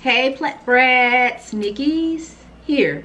Hey Plat Brats, Nikki's here.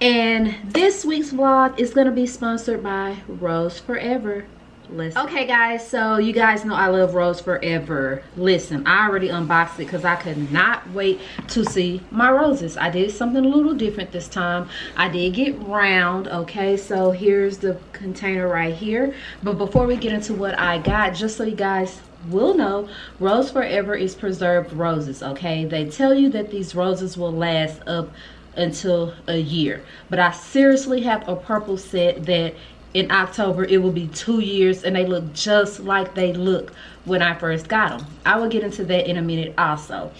And this week's vlog is to be sponsored by Rose Forever. Listen. Okay guys, so you guys know I love Rose Forever. Listen, I already unboxed it because I could not wait to see my roses. I did something a little different this time. I did get round, okay? So here's the container right here. But before we get into what I got, just so you guys will know Rose Forever is preserved roses, okay? They tell you that these roses will last up until a year. But I seriously have a purple set that in October it will be two years and they look just like they look when I first got them. I will get into that in a minute also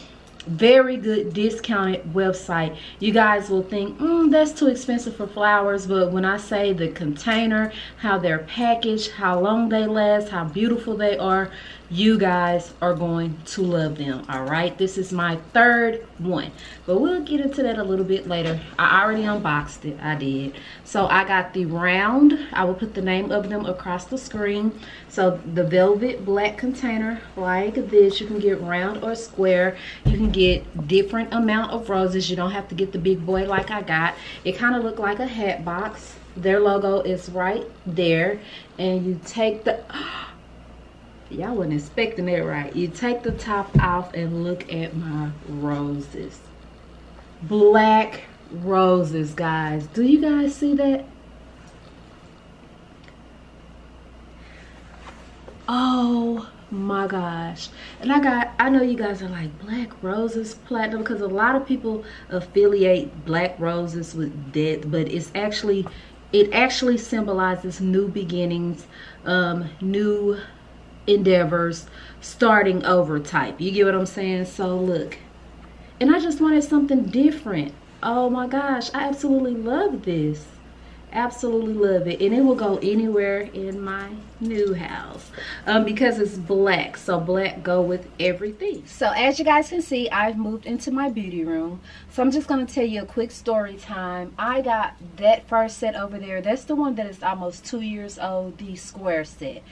very good discounted website you guys will think mm, that's too expensive for flowers but when i say the container how they're packaged how long they last how beautiful they are you guys are going to love them all right? This is my third one but we'll get into that a little bit later. I already unboxed it i did. So i got the round i will put the name of them across the screen. So the velvet black container like this you can get round or square. You can get different amount of roses. You don't have to get the big boy like i got. It kind of looked like a hat box. Their logo is right there and you take the y'all wasn't expecting that right you take the top off and look at my roses. Black roses guys. Do you guys see that? Oh my gosh. And i got i know you guys are like black roses platinum because a lot of people affiliate black roses with death but it's actually it actually symbolizes new beginnings um new endeavors starting over type. You get what i'm saying? So look. And i just wanted something different. Oh my gosh i absolutely love this. Absolutely love it. And it will go anywhere in my new house um, because it's black. So black go with everything. So as you guys can see I've moved into my beauty room. So I'm just going to tell you a quick story time. I got that first set over there. That's the one that is almost two years old the square set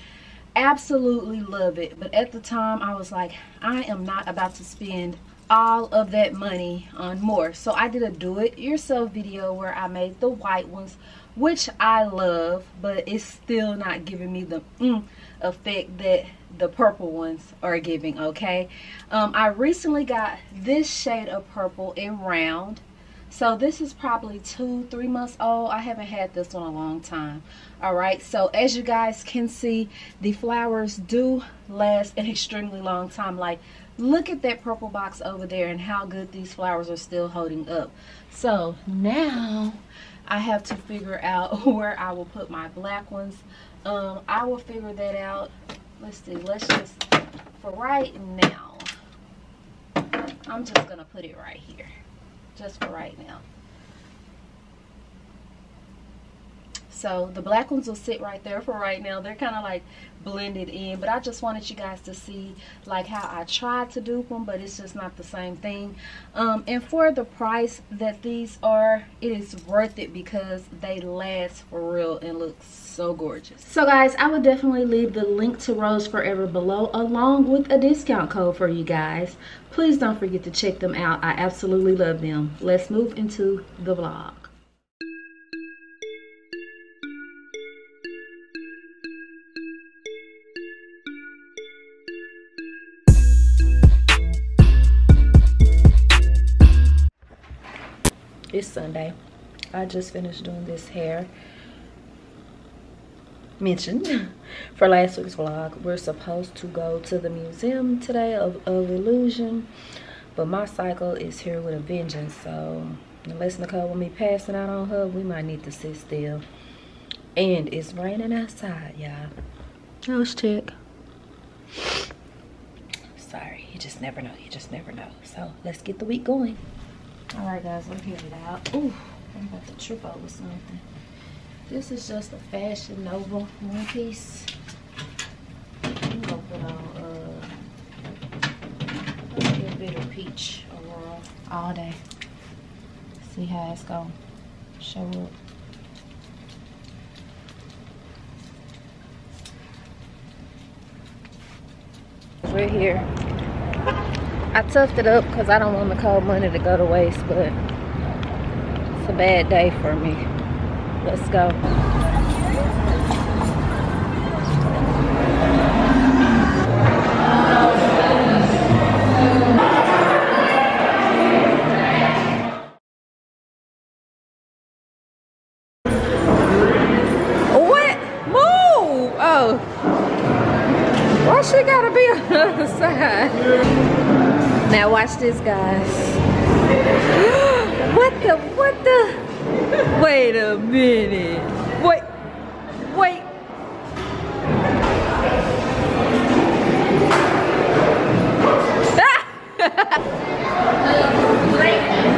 absolutely love it but at the time I was like I am not about to spend all of that money on more. So I did a do-it-yourself video where I made the white ones which I love but it's still not giving me the mm effect that the purple ones are giving okay? Um, I recently got this shade of purple in round so this is probably two, three months old. I haven't had this one a long time. All right, so as you guys can see, the flowers do last an extremely long time. Like, look at that purple box over there and how good these flowers are still holding up. So now I have to figure out where I will put my black ones. Um, I will figure that out. Let's see, let's just, for right now, I'm just gonna put it right here just for right now. So the black ones will sit right there for right now. They're kind of like blended in. But I just wanted you guys to see like how I tried to dupe them. But it's just not the same thing. Um, and for the price that these are, it is worth it because they last for real and look so gorgeous. So guys, I would definitely leave the link to Rose Forever below along with a discount code for you guys. Please don't forget to check them out. I absolutely love them. Let's move into the vlog. Sunday. I just finished doing this hair. Mentioned for last week's vlog. We're supposed to go to the museum today of, of illusion. But my cycle is here with a vengeance. So unless Nicole will be passing out on her, we might need to sit still. And it's raining outside, y'all. Oh, let's check. Sorry, you just never know. You just never know. So let's get the week going. All right, guys, let me get it out. Ooh, I'm about to trip over something. This is just a Fashion Nova one piece. I'm gonna put on uh, a Bitter Peach aurora all day. See how it's gonna show up. We're here I toughed it up because I don't want the cold money to go to waste, but it's a bad day for me. Let's go. This, guys. what the, what the? Wait a minute. Wait, wait.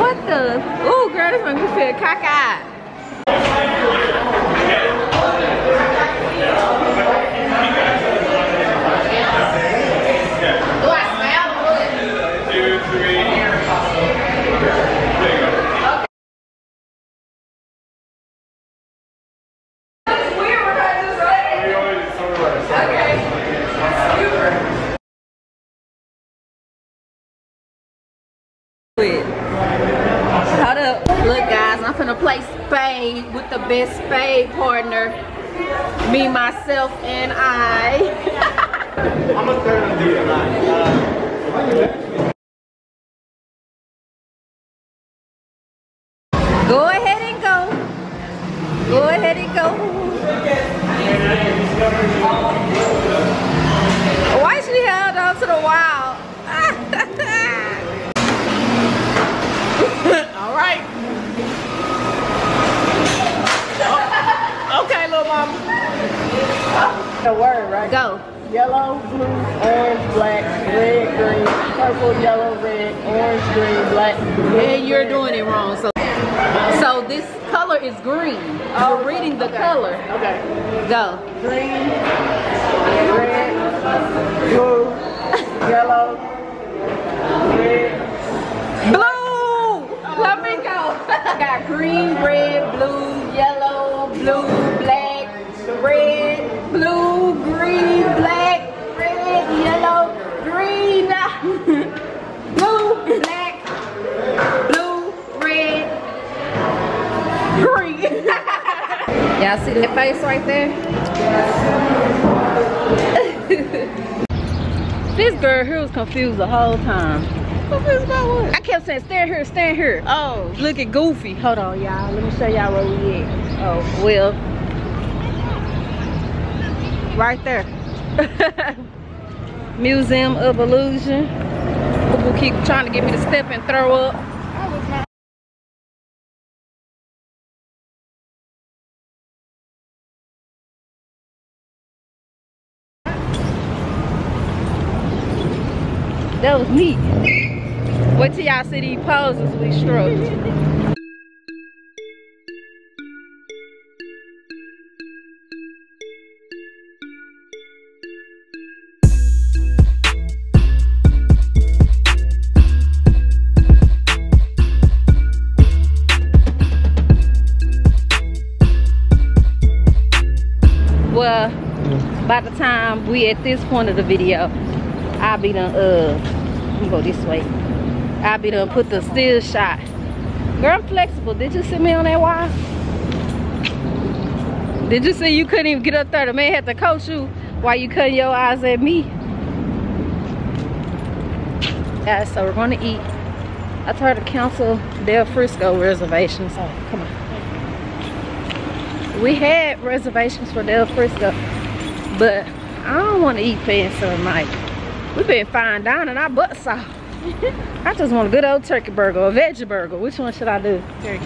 what the? Oh, girl, this make me feel cockeyed. Wait. Hold up. Look, guys, I'm finna play spade with the best spade partner. Me, myself, and I. I'm Y'all see that face right there? this girl here was confused the whole time. Confused about what? I kept saying, stand here, stand here. Oh, look at goofy. Hold on, y'all. Let me show y'all where we at. Oh, well. Right there. Museum of Illusion. People keep trying to get me to step and throw up. Y'all see these poses we struck. Well, by the time we at this point of the video, I'll be done, uh, go this way. I'll be done put the still shot. Girl, I'm flexible. Did you see me on that wall? Did you see you couldn't even get up there? The man had to coach you while you cutting your eyes at me. Yeah, so we're gonna eat. I tried to cancel Del Frisco reservations. Oh, come on. We had reservations for Del Frisco, but I don't want to eat fancy tonight. We've been fine dining our butts off. I just want a good old turkey burger or veggie burger. Which one should I do? Turkey.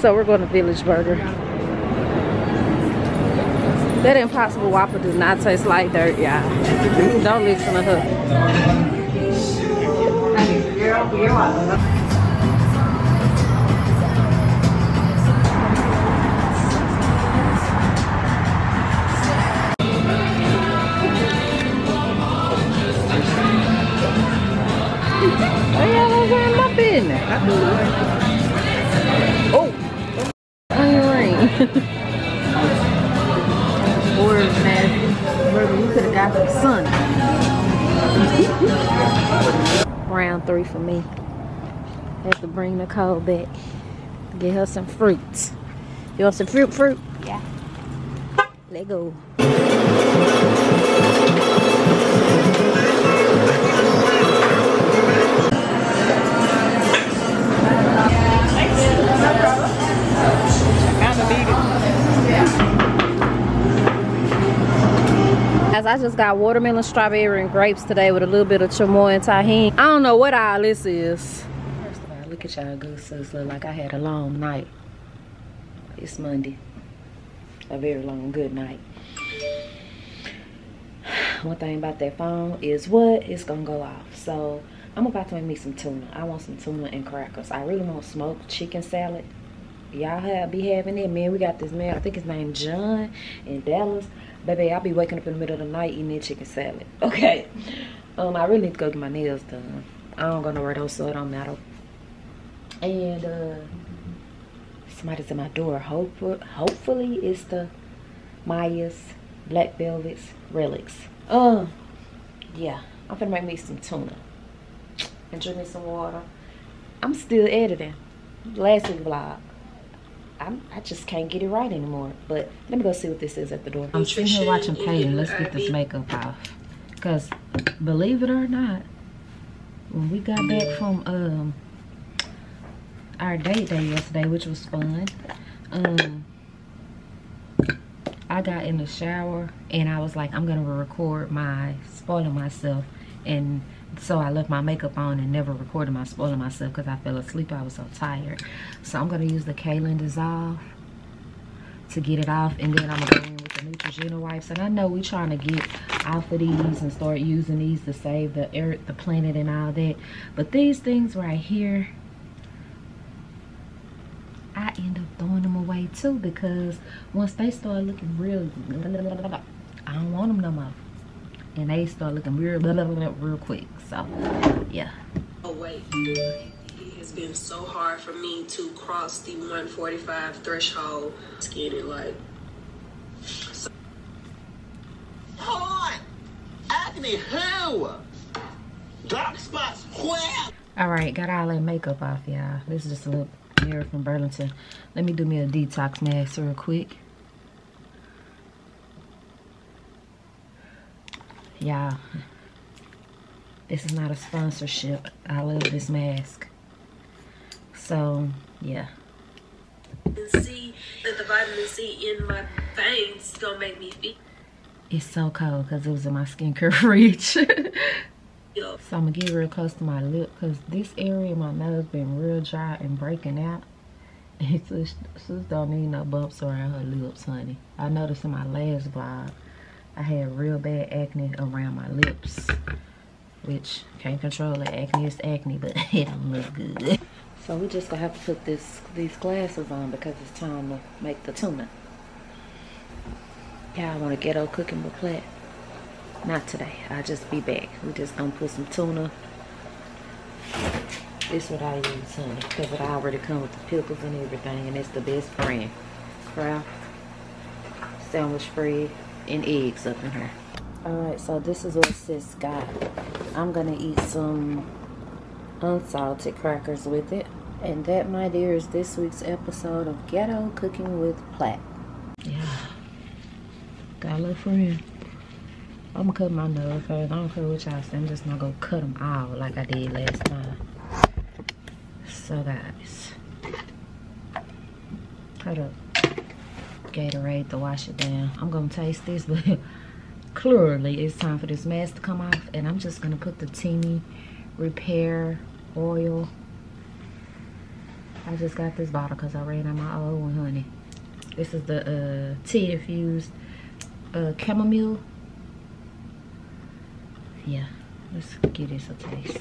So we're going to Village Burger. That Impossible Whopper does not taste like dirt, y'all. Don't listen to her. Three for me. Have to bring Nicole back. Get her some fruits. You want some fruit fruit? Yeah. Let go. As I just got watermelon, strawberry, and grapes today with a little bit of chamoy and Tajín. I don't know what all this is. First of all, look at y'all good sis. Look like I had a long night. It's Monday. A very long, good night. One thing about that phone is what? It's gonna go off. So I'm about to make me some tuna. I want some tuna and crackers. I really want smoked chicken salad. Y'all have be having it, man. We got this man. I think his name John in Dallas. Baby, I'll be waking up in the middle of the night eating that chicken salad. Okay. Um, I really need to go get my nails done. I don't go nowhere else, so it don't matter. And uh somebody's at my door. Hopefully, hopefully it's the Myyas Black Velvet's Relics. Uh, yeah. I'm gonna make me some tuna. And drink me some water. I'm still editing. Last week vlog. I'm, I just can't get it right anymore. But let me go see what this is at the door. I'm sitting here watching Peyton. Let's get this makeup off. Because, believe it or not, when we got back from um our date day yesterday, which was fun, um, I got in the shower and I was like, I'm going to record my spoiling myself. And so I left my makeup on and never recorded my spoiling myself because I fell asleep. I was so tired. So I'm going to use the Cailyn Dissolve to get it off. And then I'm going to go in with the Neutrogena wipes. And I know we're trying to get off of these and start using these to save the earth, the planet and all that. But these things right here, I end up throwing them away too because once they start looking real, I don't want them no more. And they start looking real, real quick. So, yeah. Oh wait, it has been so hard for me to cross the 145 threshold. Skinny like. Hold on. Acne who? Dark spots where? All right, got all that makeup off, y'all. This is just a little mirror from Burlington. Let me do me a detox mask real quick. Y'all, this is not a sponsorship. I love this mask. So, yeah. See that the vitamin C in my veins gonna make me feel. It's so cold because it was in my skincare fridge. so I'm gonna get real close to my lip because this area of my nose been real dry and breaking out. And sis, sis don't need no bumps around her lips, honey. I noticed in my last vlog, I had real bad acne around my lips. Which, can't control it. Acne is acne, but it don't look good. So we just gonna have to put this these glasses on because it's time to make the tuna. Yeah, I want a ghetto cooking with Plat. Not today. I'll just be back. We just gonna put some tuna. This what I use, honey, because it already come with the pickles and everything, and it's the best brand. Kraft sandwich spread and eggs up in here. All right, so this is what sis got. I'm gonna eat some unsalted crackers with it. And that, my dear, is this week's episode of Ghetto Cooking with Plat. Yeah. Got a little friend. I'm gonna cut my nails first. I don't care what y'all say. I'm just not gonna cut them out like I did last time. So, guys. Cut up. Gatorade to wash it down. I'm gonna taste this, but clearly it's time for this mask to come off. And I'm just gonna put the Teami repair oil. I just got this bottle because I ran out my old one, honey. This is the uh, tea infused uh, chamomile. Yeah, let's give this a taste.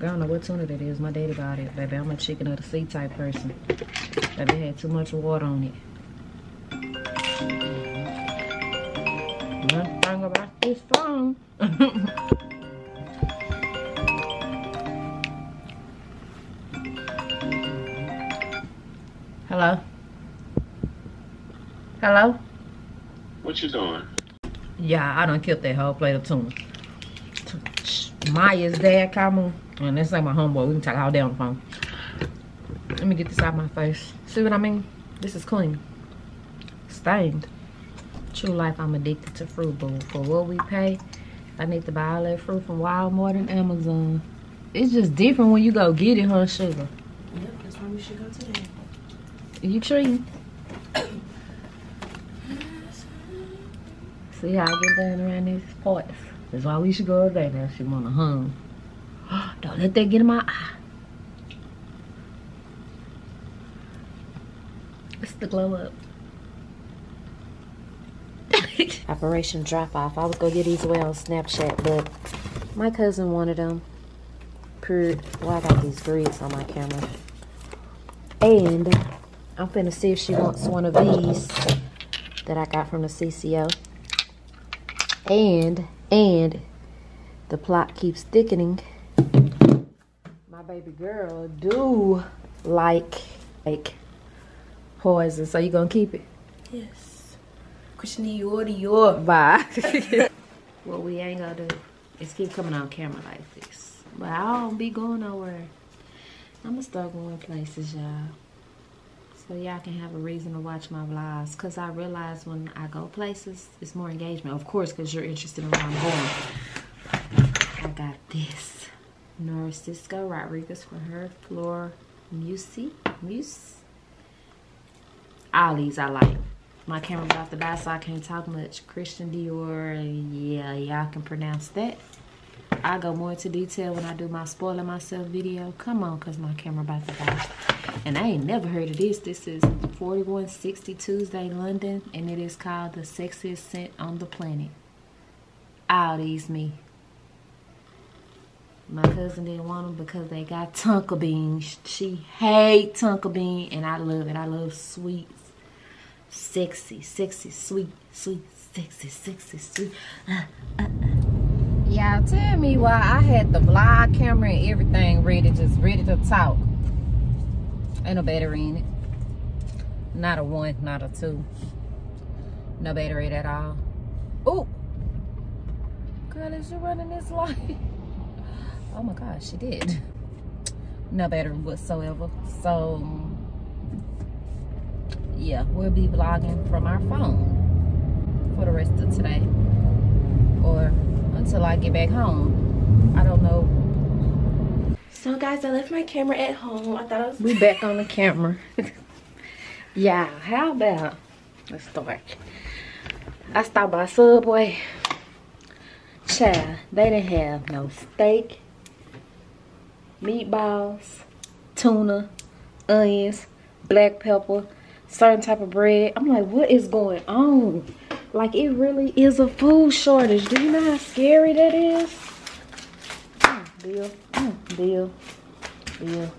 I don't know what tuna that is. My daddy got it. Baby, I'm a chicken of the sea type person. Baby, had too much water on it. Thing about. Hello? Hello? What you doing? Yeah, I done killed that whole plate of tuna. Myya's dad coming, and this ain't my homeboy. We can talk all day on the phone. Let me get this out my face. See what I mean? This is clean. Stained. True life, I'm addicted to fruit bowl. For what we pay, I need to buy all that fruit from Walmart and Amazon. It's just different when you go get it, huh, sugar? Yep, that's why we should go today. You treating? See how I get down around these parts. That's why we should go today. Now she wanna hum. Don't let that get in my eye. It's the glow up. Operation drop off. I was gonna get these away on Snapchat, but my cousin wanted them. Per well, I got these grids on my camera. And I'm finna see if she wants one of these that I got from the CCO. And, and, the plot keeps thickening. My baby girl do like, like, poison. So you gonna keep it? Yes. Christian Dior, Dior. Bye. what we ain't gonna do keep coming on camera like this. But I don't be going nowhere. I'm gonna start going places, y'all. So y'all can have a reason to watch my vlogs. Cause I realize when I go places, it's more engagement. Of course, cause you're interested in where I'm going. I got this. Narcisco Rodriguez for her. Flor Musi. Muse. All these I like. My camera about to die, so I can't talk much. Christian Dior. Yeah, y'all can pronounce that. I go more into detail when I do my spoiling myself video. Come on, cause my camera about to die. And I ain't never heard of this. This is 4160 Tuesday, London, and it is called the sexiest scent on the planet. All these me. My cousin didn't want them because they got tonka beans. She hate tonka bean, and I love it. I love sweet, sexy, sexy, sweet, sweet, sexy, sexy, sweet. Uh, uh, uh. Y'all tell me why I had the vlog camera and everything ready, just ready to talk. Ain't no battery in it. Not a one, not a two. No battery at all. Ooh. Girl, is you running this light? Oh my gosh, she did. No battery whatsoever. So, yeah, we'll be vlogging from our phone for the rest of today. Or until I get back home. I don't know So guys, I left my camera at home. I thought I was we back on the camera. yeah, how about let's start. I stopped by Subway. Child, they didn't have no steak, meatballs, tuna, onions, black pepper, certain type of bread. I'm like, what is going on? Like it really is a food shortage. Do you know how scary that is? Mm, Bill, mm, Bill, Bill,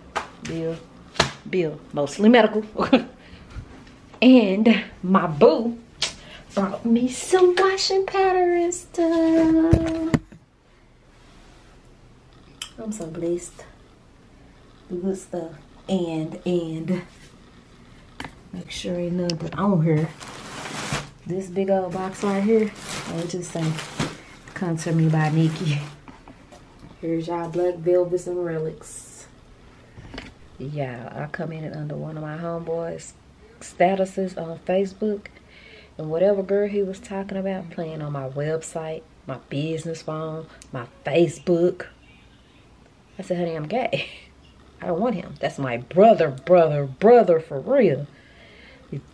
Bill, Bill, mostly medical. and my boo brought me some washing powder and stuff. I'm so blessed. The good stuff. And, and, make sure ain't nothing on here. This big old box right here, I would just say, Contour Me by Nikki. Here's y'all black velvets and relics. Yeah, I commented under one of my homeboys' statuses on Facebook. And whatever girl he was talking about playing on my website, my business phone, my Facebook. I said, honey, I'm gay. I don't want him. That's my brother, brother, brother for real.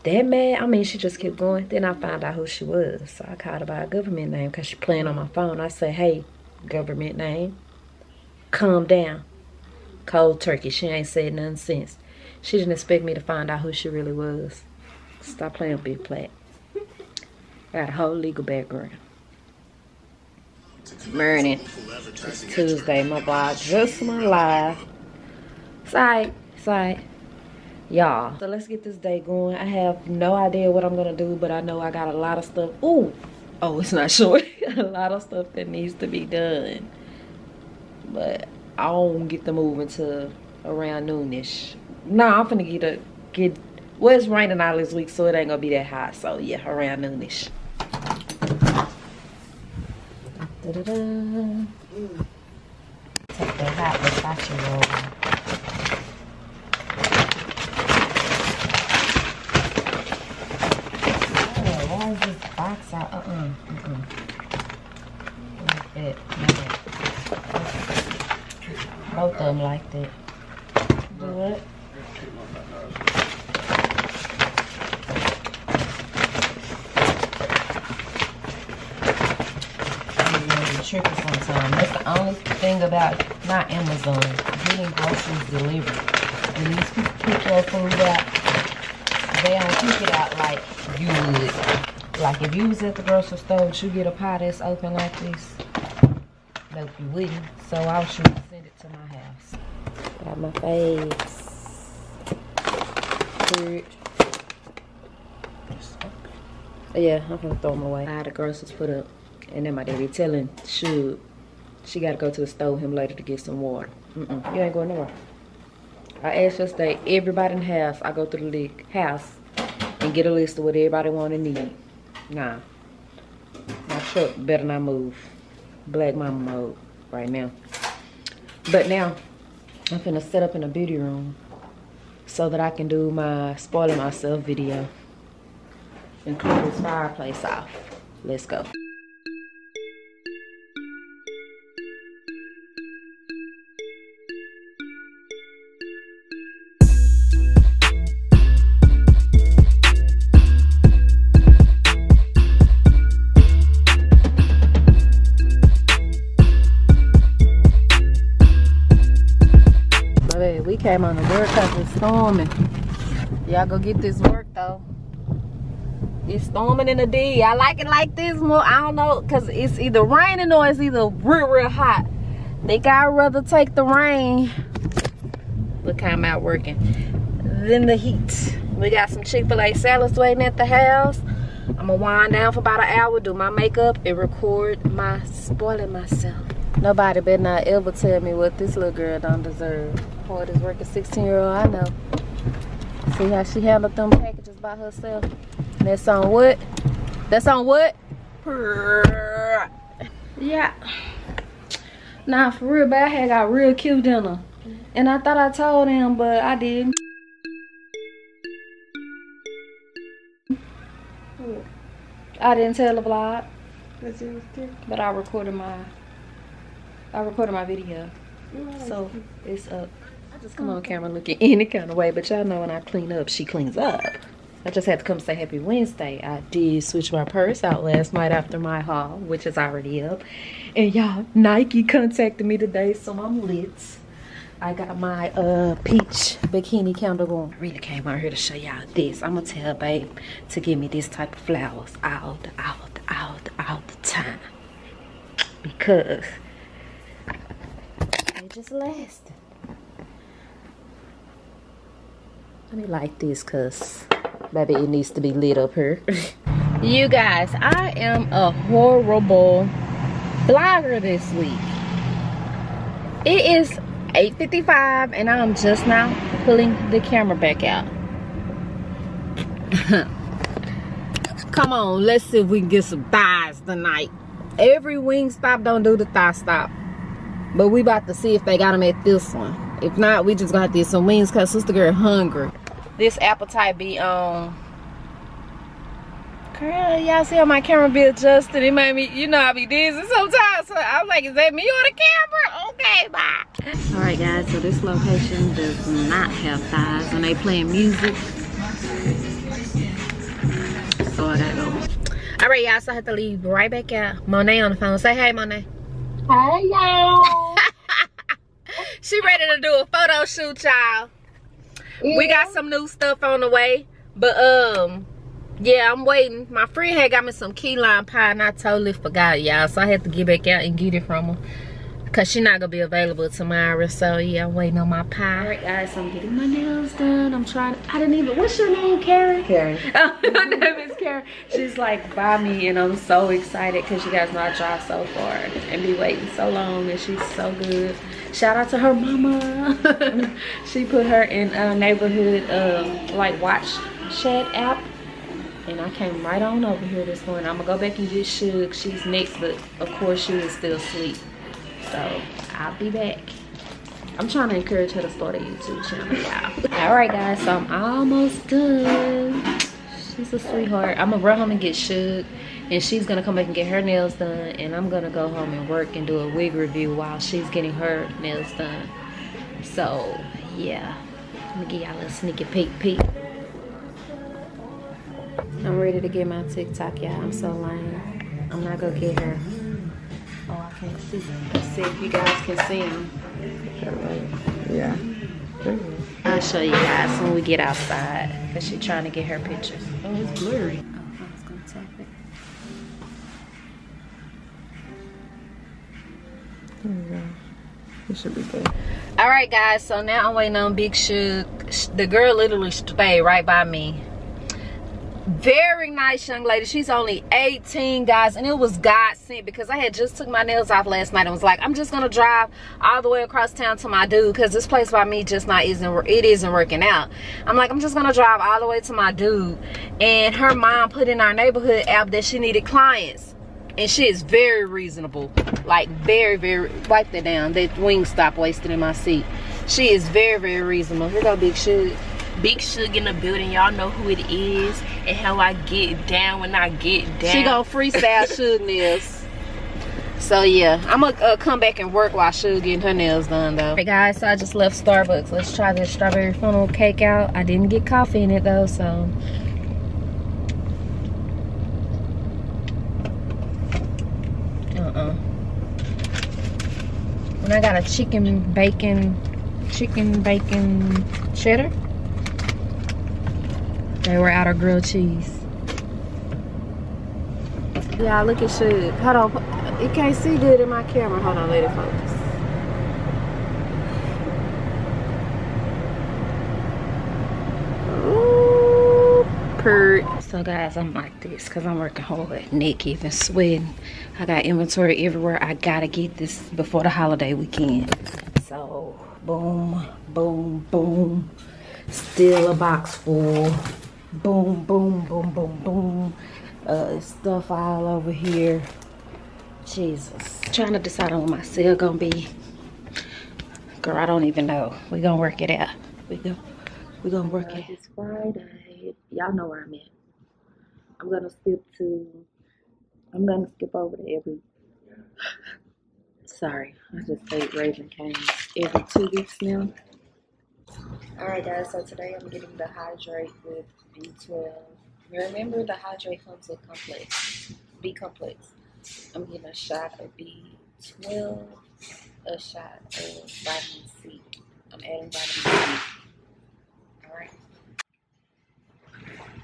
That mad? I mean, she just kept going. Then I found out who she was. So I called her by a government name because she playing on my phone. I said, hey, government name, calm down. Cold turkey. She ain't said nothing since. She didn't expect me to find out who she really was. Stop playing with Big Plat. Got a whole legal background. Morning. It's Tuesday. My vlog just went live. Sorry. Sorry. Y'all. So let's get this day going. I have no idea what I'm going to do, but I know I got a lot of stuff. Ooh. Oh, it's not short. a lot of stuff that needs to be done. But I don't get to move until around noonish. Nah, I'm finna get a get well it's raining all this week so it ain't gonna be that hot. So yeah, around noonish. Da-da-da. Take that hot Versace roll. Oh, why is out? Uh-uh. Uh-uh. Like that. Both of them like that. Do what? I'm gonna be tripping sometime. That's the only thing about not Amazon. Getting groceries delivered. When these people pick your food out, they don't pick it out like you would. Like if you was at the grocery store, would you get a pie that's open like this? Nope, you wouldn't. So I was sure to send it to my house. Got my face. Good. Yeah, I'm gonna throw them away. I had the groceries put up. And then my daddy telling Shug she gotta go to the store with him later to get some water. Mm-mm, you ain't going nowhere. I asked yesterday, everybody in the house, I go through the house and get a list of what everybody want and need. Nah. My truck better not move. Black mama mode right now. But now, I'm finna set up in a beauty room so that I can do my spoiling myself video and clear this fireplace off. Let's go. Storming. Y'all go get this work though. It's storming in the D. I like it like this more. I don't know, cause it's either raining or it's either real, real hot. Think I'd rather take the rain. Look how I'm out working. Than the heat. We got some Chick-fil-A salads waiting at the house. I'm gonna wind down for about an hour, do my makeup, and record my spoiling myself. Nobody better not ever tell me what this little girl don't deserve. Hard as working 16 year old, I know. See how she handled them packages by herself. And that's on what? That's on what? Yeah. Nah, for real, but I had got real cute dinner. And I thought I told him, but I didn't. I didn't tell the vlog. But I recorded my I recorded my video. So it's up. I just come on camera looking any kind of way, but y'all know when I clean up, she cleans up. I just had to come say happy Wednesday. I did switch my purse out last night after my haul, which is already up. And y'all, Nike contacted me today, so I'm lit. I got my uh peach bikini candle going. Really came out here to show y'all this. I'm gonna tell babe to give me this type of flowers all the, all the, all the, all the time. Because they just last. Let me like this cause baby it needs to be lit up here. you guys, I am a horrible blogger this week. It is 8.55 and I'm just now pulling the camera back out. Come on, let's see if we can get some thighs tonight. Every Wingstop don't do the thigh stop. But we about to see if they got them at this one. If not, we just gonna have to get some wings cause sister girl hungry. This appetite be on. Girl, y'all see how my camera be adjusted? It made me, you know, I be dizzy sometimes. So I'm like, is that me on the camera? Okay, bye. All right, guys. So this location does not have thighs, and they playing music. So I gotta go. All right, y'all. So I have to leave right back out. Monet on the phone. Say hey, Monet. Hey, y'all. She ready to do a photo shoot, y'all. We got some new stuff on the way. But um, yeah, I'm waiting. My friend had got me some key lime pie and I totally forgot y'all. So I had to get back out and get it from her. Cause she's not gonna be available tomorrow. So yeah, I'm waiting on my pie. Alright guys, so I'm getting my nails done. I'm trying I didn't even what's your name, Karen? Karen. Oh, her name is Karen. She's like by me and I'm so excited because you guys know I drive so far and be waiting so long and she's so good. Shout out to her mama. she put her in a neighborhood um, like watch chat app and I came right on over here this morning. I'm gonna go back and get Suge. She's next, but of course she is still asleep. So I'll be back. I'm trying to encourage her to start a YouTube channel, y'all. All right, guys, so I'm almost done. She's a sweetheart. I'm gonna run home and get Suge, and she's gonna come back and get her nails done, and I'm gonna go home and work and do a wig review while she's getting her nails done. So, yeah. Let me give y'all a little sneaky peek peek. I'm ready to get my TikTok, y'all. I'm so lame. I'm not gonna get her. Oh, I can't see. Let's see if you guys can see him. Yeah. I'll show you guys when we get outside. Cause she's trying to get her pictures. Oh, it's blurry. It should be good. All right, guys. So now I'm waiting on Big Suge. The girl literally stayed right by me. Very nice young lady. She's only 18, guys, and it was God sent because I had just took my nails off last night and was like, I'm just gonna drive all the way across town to my dude because this place by me just not isn't it isn't working out. I'm like, I'm just gonna drive all the way to my dude, and her mom put in our neighborhood app that she needed clients and she is very reasonable. Like very very wipe that down. That Wingstop wasted in my seat. She is very very reasonable. Here go big Suge. Big Suge in the building. Y'all know who it is and how I get down when I get down. she gonna freestyle Suge nails. So yeah. I'm gonna uh, come back and work while Suge getting her nails done though. Hey guys so i just left starbucks. Let's try this strawberry funnel cake out. I didn't get coffee in it though so uh-uh when i got a chicken bacon chicken bacon cheddar they were out of grilled cheese yeah look at Suge. hold on you can't see good in my camera hold on let it focus Ooh, purr. So guys, I'm like this because I'm working hard. Neck even sweating. I got inventory everywhere. I gotta get this before the holiday weekend. So boom, boom, boom. Still a box full. Boom, boom, boom, boom, boom. Uh, stuff all over here. Jesus. Trying to decide on what my sale gonna be. Girl, I don't even know. We gonna work it out. We go. We gonna work it. It's Friday. Y'all know where I'm at. I'm gonna skip to. I'm gonna skip over to every. Sorry, I just ate Raising Cane's every two weeks now. Alright guys, so today I'm getting the Hydrate with B12. Remember the Hydrate comes with complex, B complex. I'm getting a shot of B12, a shot of vitamin C. I'm adding vitamin C.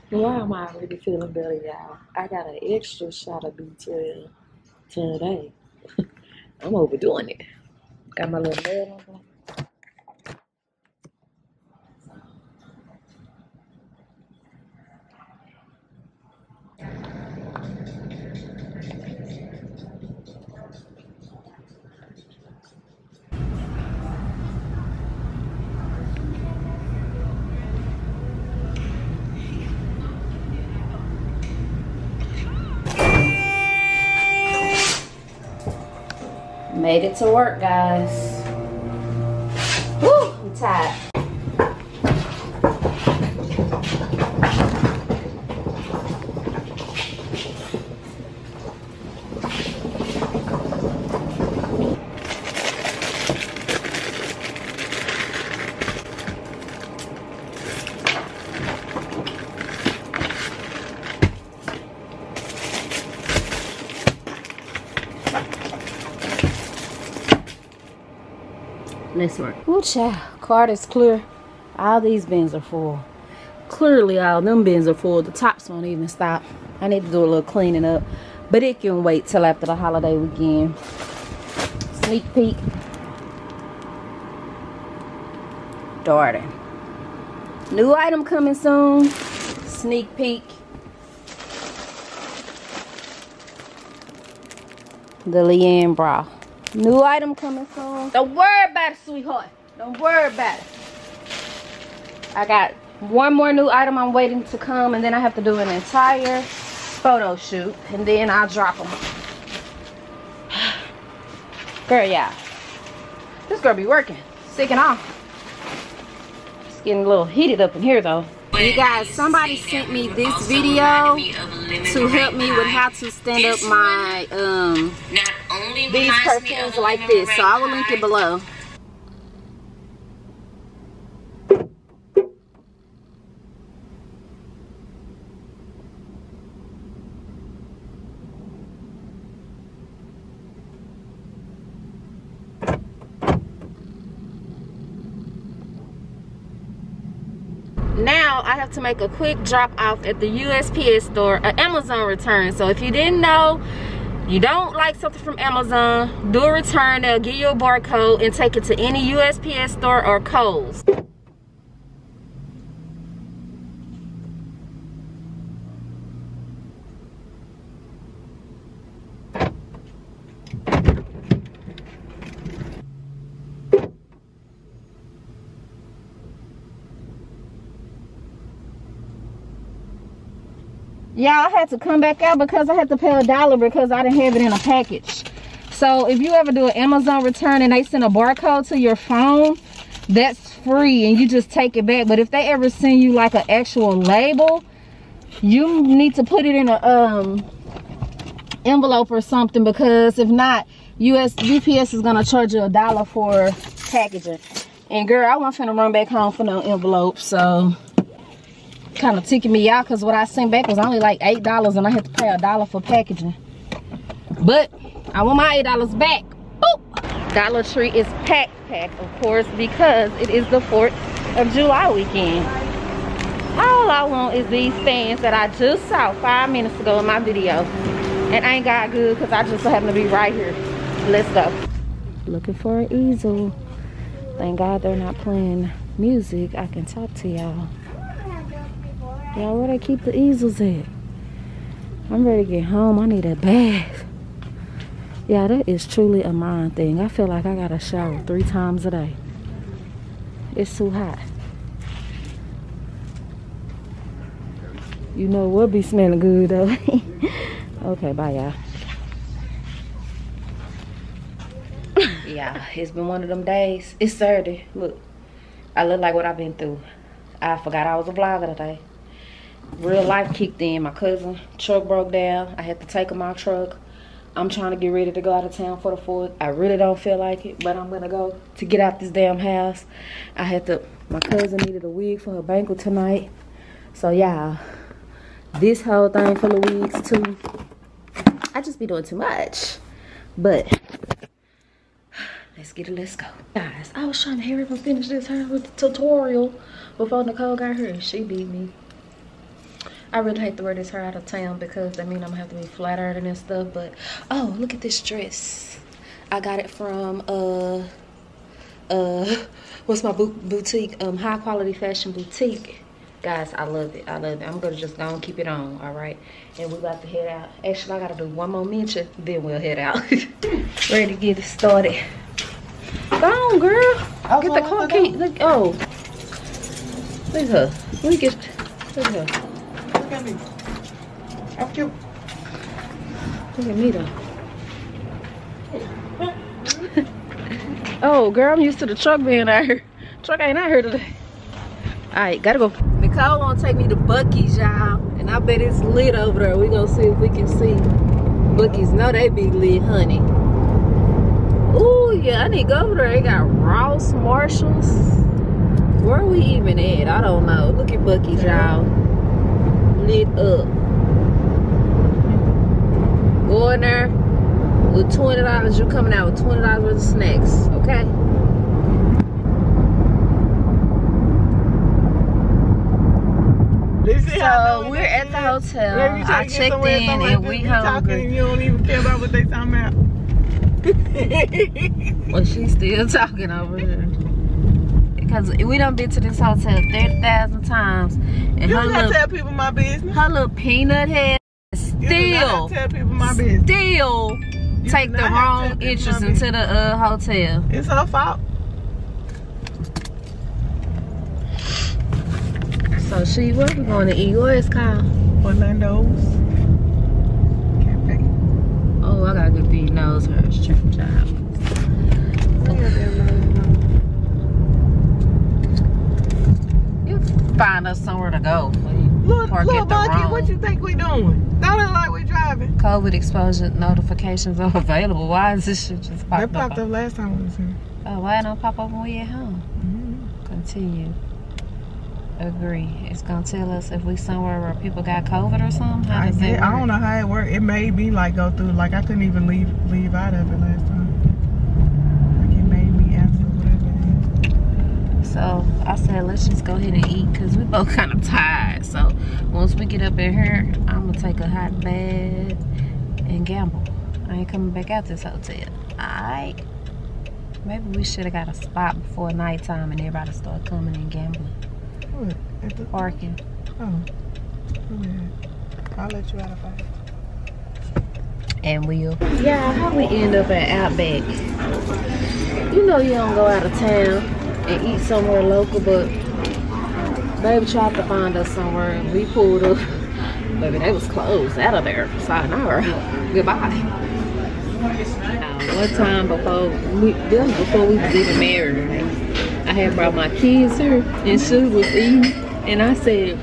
Why am I already feeling better, y'all? I got an extra shot of B12 today. I'm overdoing it. Got my little nail on. Made it to work, guys. Woo, I'm tired. Let's work. Ooh, child. Card is clear. All these bins are full. Clearly, all them bins are full. The tops won't even stop. I need to do a little cleaning up. But it can wait till after the holiday weekend. Sneak peek. Darden. New item coming soon. Sneak peek. The Leanne bra. New item coming soon. Don't worry about it, sweetheart. Don't worry about it. I got one more new item I'm waiting to come and then I have to do an entire photo shoot and then I'll drop them. Girl, yeah. This girl be working. Sick and off. It's getting a little heated up in here though. You guys, somebody sent me this video to help me with how to stand up my um these perfumes like this. So I will link it below. now I have to make a quick drop off at the USPS store, an Amazon return. So if you didn't know, you don't like something from Amazon, do a return. They'll give you a barcode and take it to any USPS store or Kohl's. Y'all had to come back out because I had to pay a dollar because I didn't have it in a package. So if you ever do an Amazon return and they send a barcode to your phone, that's free and you just take it back. But if they ever send you like an actual label, you need to put it in a um envelope or something because if not, US UPS is gonna charge you a dollar for packaging. And girl, I wasn't finna run back home for no envelope, so kind of ticking me out because what I sent back was only like eight dollars and I had to pay a dollar for packaging. But I want my eight dollars back. Boop. Dollar Tree is packed, packed, of course, because it is the 4th of July weekend. All I want is these fans that I just saw five minutes ago in my video. And I ain't got good because I just happen to be right here. Let's go. Looking for an easel. Thank God they're not playing music. I can talk to y'all. Y'all, where they keep the easels at? I'm ready to get home. I need a bath. Yeah, that is truly a mind thing. I feel like I gotta shower three times a day. It's too hot. You know what be smelling good though. okay, bye y'all. yeah, it's been one of them days. It's Saturday. Look, I look like what I've been through. I forgot I was a vlogger today real life kicked in. My cousin truck broke down. I had to take my truck. I'm trying to get ready to go out of town for the 4th. I really don't feel like it, but I'm gonna go to get out this damn house. I had to, my cousin needed a wig for her banquet tonight. So yeah, this whole thing full of wigs too. I just be doing too much. But, let's get it, let's go. Guys, I was trying to hurry up and finish this hair tutorial before Nicole got here. She beat me. I really hate to wear this hair out of town because that means I'm gonna have to be flat ironed and stuff. But oh, look at this dress. I got it from uh uh what's my boutique? Um high quality fashion boutique. Guys, I love it. I love it. I'm gonna just go and keep it on, all right? And we're about to head out. Actually, I gotta do one more mention, then we'll head out. Ready to get it started. Go on, girl. Get the car key. Look, oh. Look at her. Look at, look at her. Look at me. How. Look at me though. oh, girl, I'm used to the truck being out here. Truck ain't out here today. All right, gotta go. Nicole gonna take me to Buc-ee's, y'all. And I bet it's lit over there. We gonna see if we can see Buc-ee's. No, they be lit, honey. Ooh, yeah, I need to go over there. They got Ross, Marshalls. Where are we even at? I don't know. Look at Buc-ee's, y'all lit up. Go in there with twenty dollars. You're coming out with twenty dollars worth of snacks. Okay. So we're at the hotel. I checked in and we hungry. You don't even care about what they talking about. well, she's still talking over here because we done been to this hotel 30,000 times. And you her little, tell people my business. Her little peanut head still, tell people my business. still you take the wrong interest into the uh, hotel. It's her fault. So she, where we going to eat? What is called? Orlando's Cafe. Oh, I gotta get these nose hairs trimmed, child. You find us somewhere to go. Look, Park look, Bucky, wrong- what you think we doing? Don't look like we driving. COVID exposure notifications are available. Why is this shit just They popped popped up? up last time we was here. Oh, why don't pop up when we at home? Mm-hmm. Continue. Agree. It's gonna tell us if we somewhere where people got COVID or something. How I, does that I don't know how it worked. It made me like go through like I couldn't even leave leave out of it last time. Like it made me answer whatever it is. So I said, let's just go ahead and eat because we both kind of tired. So once we get up in here, I'm gonna take a hot bath and gamble. I ain't coming back out this hotel. Alright. Maybe we should have got a spot before nighttime and everybody start coming and gambling, What? At the, parking. oh. I'll let you out of five. And we'll. Yeah, how we end up at Outback? You know you don't go out of town and eat somewhere local, but baby tried to find us somewhere and we pulled up. Baby, they was closed out of there. Sayonara. Goodbye. Uh, one time before we before we was even married, I had brought my kids here and she was eating and I said,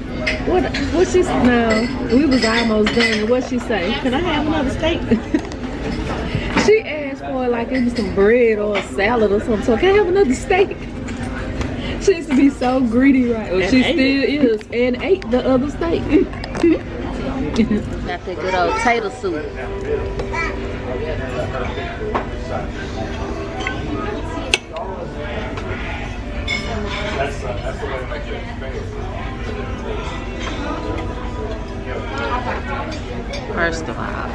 What what she no, we was almost done and what she say? Can I have another steak? she asked for like it was some bread or a salad or something. So can I have another steak? She used to be so greedy, right? She still is, and ate the other steak. Got that good old tater soup. First of all,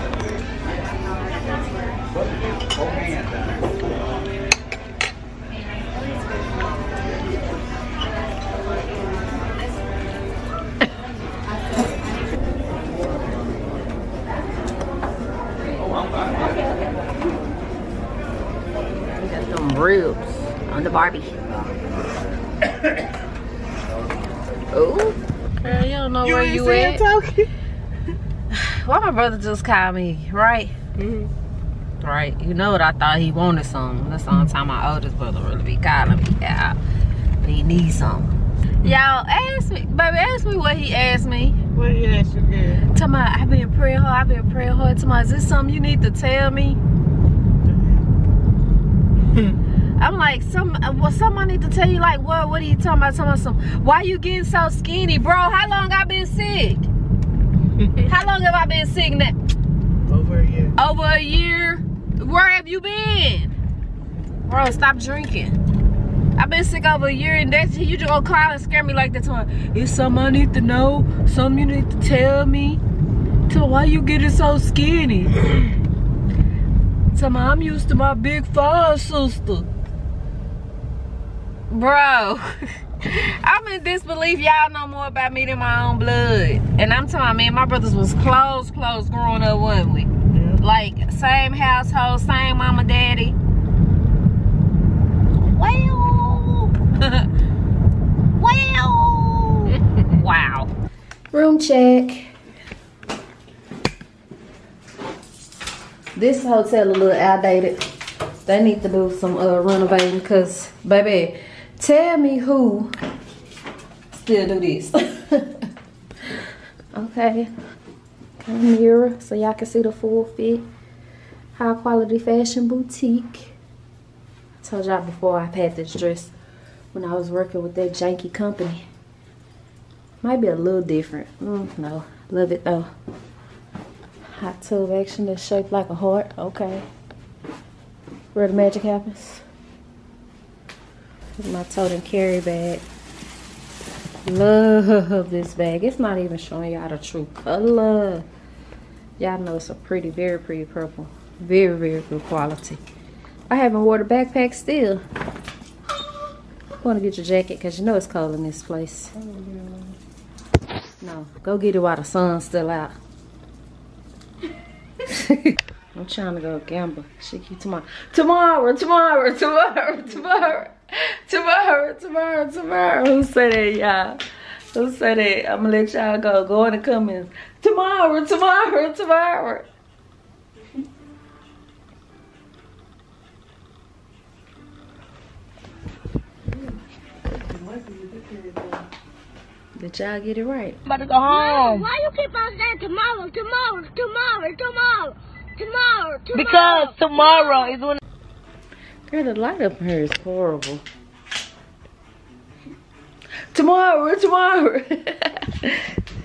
ribs on the Barbie. Oh, girl, you don't know where you at. talking? Why my brother just called me, right? Mhm. Right. You know what I thought he wanted some. That's the only time my oldest brother really be calling me out. But he needs some. Y'all ask me, baby, ask me what he asked me. What he asked you, girl? Tell me, I've been praying hard, I've been praying hard. Tell me, is this something you need to tell me? I'm like, some, uh, well, something I need to tell you, like, what, what are you talking about? About some, why you getting so skinny? Bro, how long I been sick? how long have I been sick now? Over a year. Over a year. Where have you been? Bro, stop drinking. I've been sick over a year and that's you just gonna call and scare me like that. Time. It's something I need to know. Something you need to tell me. Tell why you getting so skinny. Tell me I'm used to my big five sister. Bro. I'm in disbelief y'all know more about me than my own blood. And I'm talking, man, my brothers was close, close growing up, wasn't we? Yeah. Like same household, same mama, daddy. Well, well, wow. Room check. This hotel a little outdated. They need to do some uh, renovating because, baby, tell me who still do this. okay. Got a mirror so y'all can see the full fit. High quality fashion boutique. I told y'all before I've had this dress when I was working with that janky company. Might be a little different. Mm, no, love it though. Hot tub action that's shaped like a heart. Okay. Where the magic happens. My tote carry bag. Love this bag. It's not even showing y'all the true color. Y'all know it's a pretty, very pretty purple. Very, very good quality. I haven't wore the backpack still. Want to get your jacket because you know it's cold in this place. No, go get it while the sun's still out. I'm trying to go gamble. She keep tomorrow. Tomorrow, tomorrow, tomorrow, tomorrow, tomorrow, tomorrow, tomorrow. Who said that, y'all? Who said that? I'm gonna let y'all go. Go in the comments. Tomorrow, tomorrow, tomorrow. Did y'all get it right? I'm about to go home. Why you keep on saying tomorrow, tomorrow, tomorrow, tomorrow, tomorrow, tomorrow? Because tomorrow is when Girl, the light up here is horrible. Tomorrow, tomorrow.